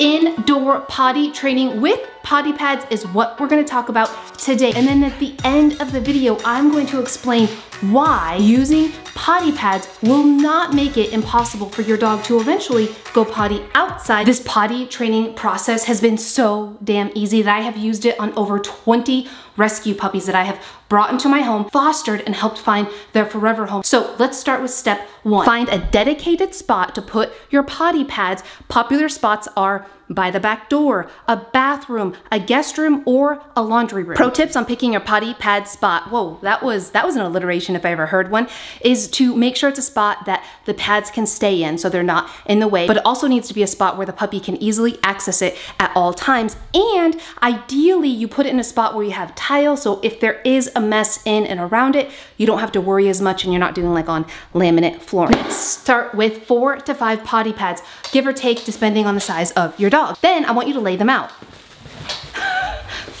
indoor potty training with potty pads is what we're gonna talk about today. And then at the end of the video, I'm going to explain why using potty pads will not make it impossible for your dog to eventually go potty outside. This potty training process has been so damn easy that I have used it on over 20 rescue puppies that I have brought into my home, fostered, and helped find their forever home. So let's start with step one. Find a dedicated spot to put your potty pads. Popular spots are by the back door, a bathroom, a guest room, or a laundry room. Pro tips on picking your potty pad spot. Whoa, that was that was an alliteration if I ever heard one, is to make sure it's a spot that the pads can stay in so they're not in the way, but it also needs to be a spot where the puppy can easily access it at all times. And ideally you put it in a spot where you have tile, so if there is a mess in and around it, you don't have to worry as much and you're not doing like on laminate flooring. Start with four to five potty pads, give or take depending on the size of your dog dog. Then I want you to lay them out.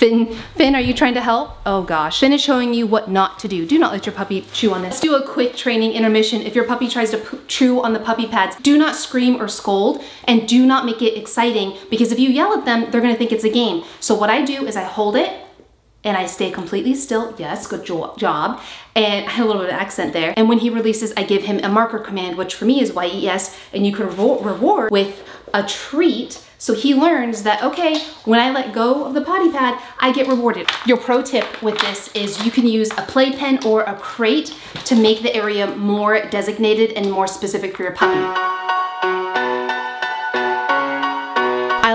Finn, Finn, are you trying to help? Oh gosh. Finn is showing you what not to do. Do not let your puppy chew on this. Let's do a quick training intermission. If your puppy tries to chew on the puppy pads, do not scream or scold and do not make it exciting because if you yell at them, they're gonna think it's a game. So what I do is I hold it and I stay completely still. Yes, good jo job. And I had a little bit of accent there. And when he releases, I give him a marker command, which for me is YES, and you can reward with a treat so he learns that, okay, when I let go of the potty pad, I get rewarded. Your pro tip with this is you can use a playpen or a crate to make the area more designated and more specific for your puppy.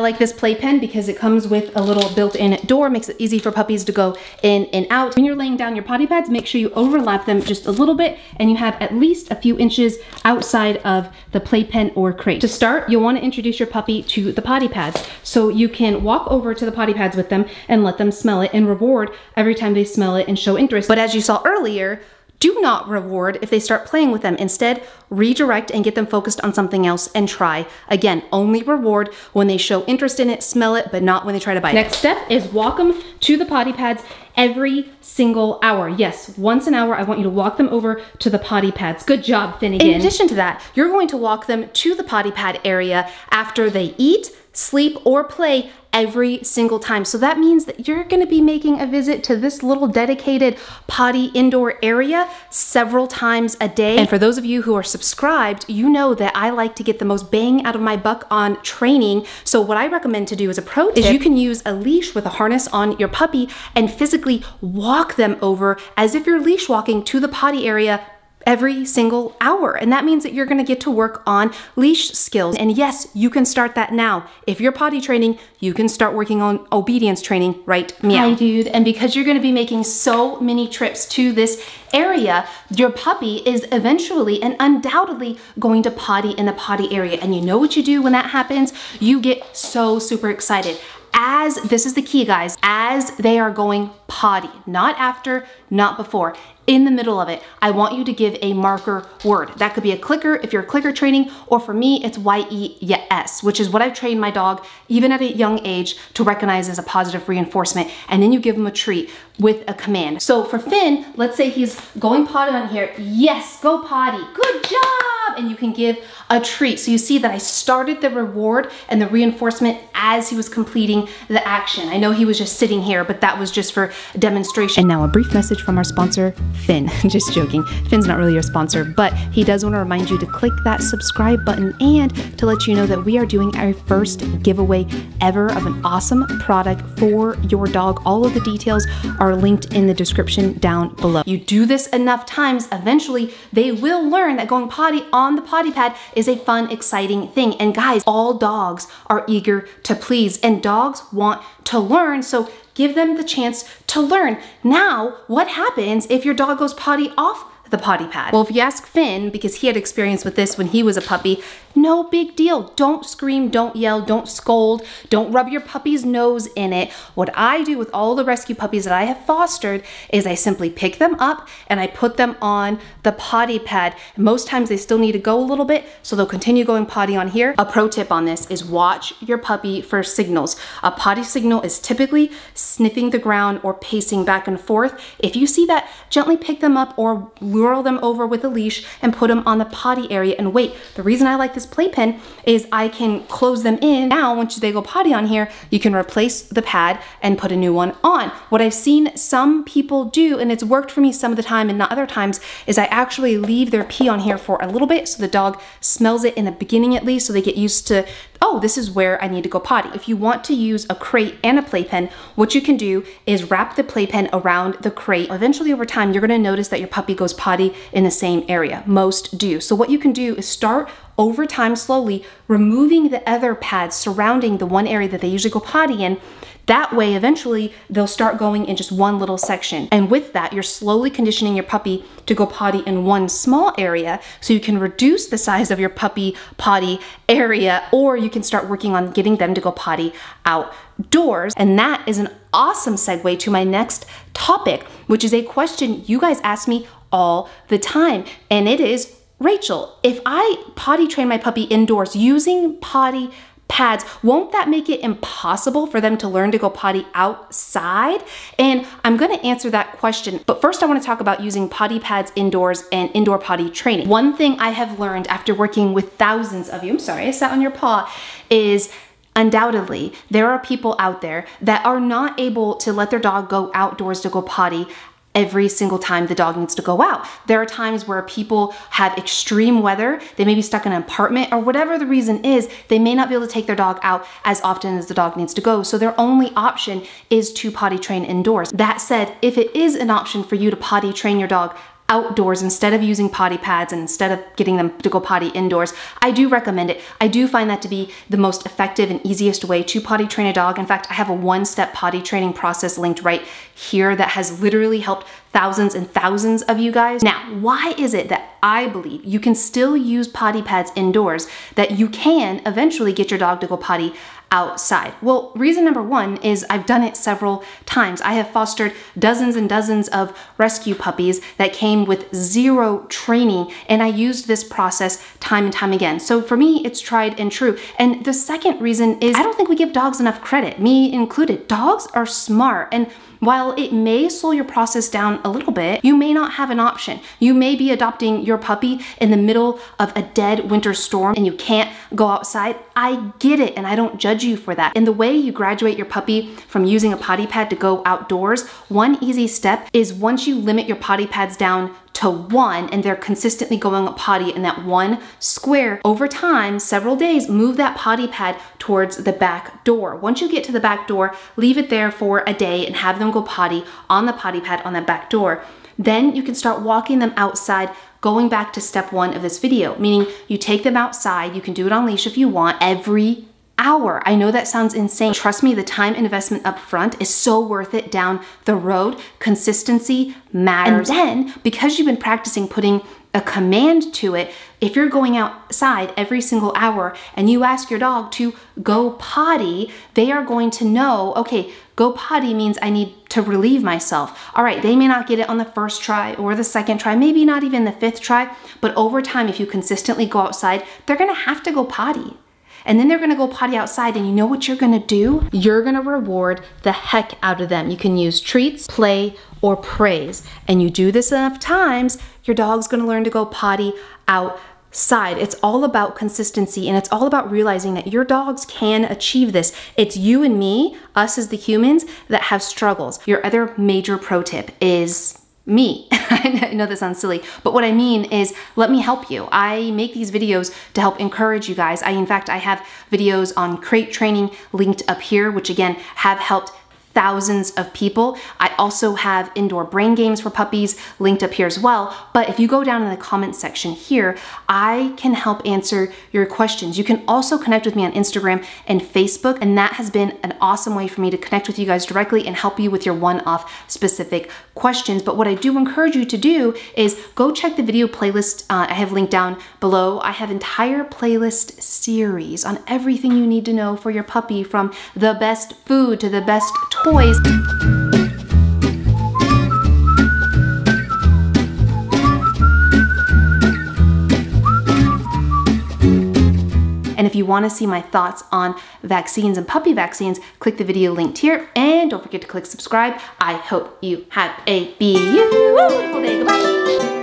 Like this playpen because it comes with a little built-in door, makes it easy for puppies to go in and out. When you're laying down your potty pads, make sure you overlap them just a little bit and you have at least a few inches outside of the playpen or crate. To start, you'll wanna introduce your puppy to the potty pads. So you can walk over to the potty pads with them and let them smell it and reward every time they smell it and show interest. But as you saw earlier, do not reward if they start playing with them. Instead, redirect and get them focused on something else and try. Again, only reward when they show interest in it, smell it, but not when they try to bite. Next step is walk them to the potty pads every single hour. Yes, once an hour, I want you to walk them over to the potty pads. Good job, Finnegan. In addition to that, you're going to walk them to the potty pad area after they eat, sleep, or play every single time. So that means that you're gonna be making a visit to this little dedicated potty indoor area several times a day. And for those of you who are subscribed, you know that I like to get the most bang out of my buck on training. So what I recommend to do as a pro tip is you can use a leash with a harness on your puppy and physically walk them over as if you're leash walking to the potty area every single hour. And that means that you're gonna get to work on leash skills. And yes, you can start that now. If you're potty training, you can start working on obedience training right now. Hi, dude. And because you're gonna be making so many trips to this area, your puppy is eventually and undoubtedly going to potty in the potty area. And you know what you do when that happens? You get so super excited as, this is the key guys, as they are going potty, not after, not before in the middle of it, I want you to give a marker word. That could be a clicker if you're clicker training, or for me, it's Y-E-S, which is what I've trained my dog, even at a young age, to recognize as a positive reinforcement. And then you give him a treat with a command. So for Finn, let's say he's going potty on here. Yes, go potty. Good job. And you can give a treat. So you see that I started the reward and the reinforcement as he was completing the action. I know he was just sitting here, but that was just for demonstration. And now a brief message from our sponsor, Finn. just joking. Finn's not really your sponsor, but he does want to remind you to click that subscribe button and to let you know that we are doing our first giveaway ever of an awesome product for your dog. All of the details are linked in the description down below. You do this enough times, eventually they will learn that going potty on the potty pad is a fun, exciting thing. And guys, all dogs are eager to please and dogs want to learn. So give them the chance to learn. Now, what happens if your dog goes potty off the potty pad. Well, if you ask Finn, because he had experience with this when he was a puppy, no big deal. Don't scream, don't yell, don't scold, don't rub your puppy's nose in it. What I do with all the rescue puppies that I have fostered is I simply pick them up and I put them on the potty pad. Most times they still need to go a little bit, so they'll continue going potty on here. A pro tip on this is watch your puppy for signals. A potty signal is typically sniffing the ground or pacing back and forth. If you see that, gently pick them up or lure them over with a leash and put them on the potty area and wait. The reason I like this playpen is I can close them in. Now, once they go potty on here, you can replace the pad and put a new one on. What I've seen some people do, and it's worked for me some of the time and not other times, is I actually leave their pee on here for a little bit so the dog smells it in the beginning at least so they get used to oh, this is where I need to go potty. If you want to use a crate and a playpen, what you can do is wrap the playpen around the crate. Eventually over time, you're gonna notice that your puppy goes potty in the same area. Most do. So what you can do is start over time slowly removing the other pads surrounding the one area that they usually go potty in that way, eventually, they'll start going in just one little section. And with that, you're slowly conditioning your puppy to go potty in one small area so you can reduce the size of your puppy potty area, or you can start working on getting them to go potty outdoors. And that is an awesome segue to my next topic, which is a question you guys ask me all the time. And it is Rachel, if I potty train my puppy indoors using potty pads, won't that make it impossible for them to learn to go potty outside? And I'm gonna answer that question, but first I wanna talk about using potty pads indoors and indoor potty training. One thing I have learned after working with thousands of you, I'm sorry, I sat on your paw, is Undoubtedly, there are people out there that are not able to let their dog go outdoors to go potty every single time the dog needs to go out. There are times where people have extreme weather, they may be stuck in an apartment or whatever the reason is, they may not be able to take their dog out as often as the dog needs to go. So their only option is to potty train indoors. That said, if it is an option for you to potty train your dog outdoors instead of using potty pads and instead of getting them to go potty indoors, I do recommend it. I do find that to be the most effective and easiest way to potty train a dog. In fact, I have a one-step potty training process linked right here that has literally helped thousands and thousands of you guys. Now, why is it that I believe you can still use potty pads indoors, that you can eventually get your dog to go potty outside? Well, reason number one is I've done it several times. I have fostered dozens and dozens of rescue puppies that came with zero training, and I used this process time and time again. So for me, it's tried and true. And the second reason is I don't think we give dogs enough credit, me included. Dogs are smart, and while it may slow your process down a little bit, you may not have an option. You may be adopting your puppy in the middle of a dead winter storm and you can't go outside. I get it and I don't judge you for that. And the way you graduate your puppy from using a potty pad to go outdoors, one easy step is once you limit your potty pads down to one and they're consistently going potty in that one square, over time, several days, move that potty pad towards the back door. Once you get to the back door, leave it there for a day and have them go potty on the potty pad on that back door. Then you can start walking them outside going back to step one of this video, meaning you take them outside, you can do it on leash if you want, every hour. I know that sounds insane. Trust me, the time investment up front is so worth it down the road. Consistency matters. And then, because you've been practicing putting a command to it, if you're going outside every single hour and you ask your dog to go potty, they are going to know, okay, go potty means I need to relieve myself. All right, they may not get it on the first try or the second try, maybe not even the fifth try, but over time, if you consistently go outside, they're gonna have to go potty and then they're gonna go potty outside and you know what you're gonna do? You're gonna reward the heck out of them. You can use treats, play, or praise. And you do this enough times, your dog's gonna learn to go potty outside. It's all about consistency and it's all about realizing that your dogs can achieve this. It's you and me, us as the humans, that have struggles. Your other major pro tip is me. I know this sounds silly, but what I mean is let me help you. I make these videos to help encourage you guys. I, in fact, I have videos on crate training linked up here, which again have helped thousands of people. I also have indoor brain games for puppies linked up here as well. But if you go down in the comment section here, I can help answer your questions. You can also connect with me on Instagram and Facebook, and that has been an awesome way for me to connect with you guys directly and help you with your one-off specific questions. But what I do encourage you to do is go check the video playlist uh, I have linked down below. I have entire playlist series on everything you need to know for your puppy from the best food to the best toys. And if you want to see my thoughts on vaccines and puppy vaccines, click the video linked here. And don't forget to click subscribe. I hope you have a beautiful day. Goodbye.